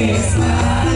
Christmas.